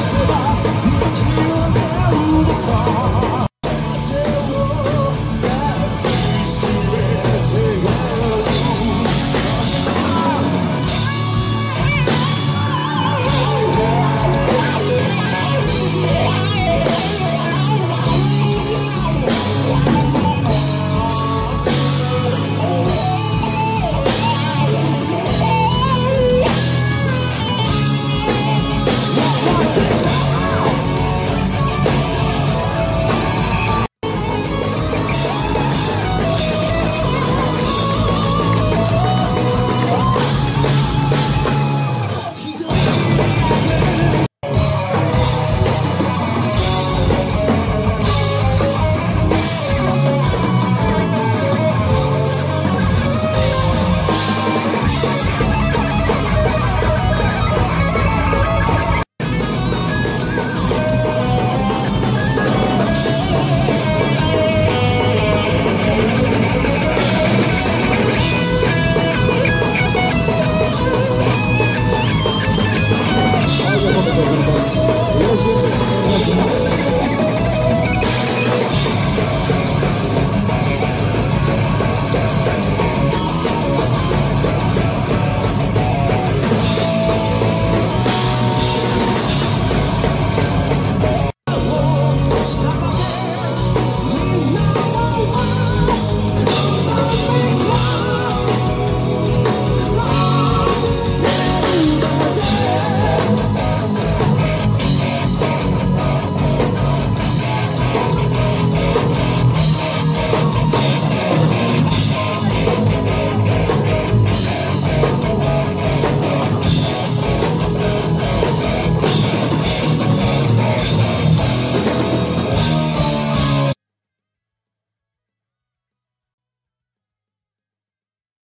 Christ above.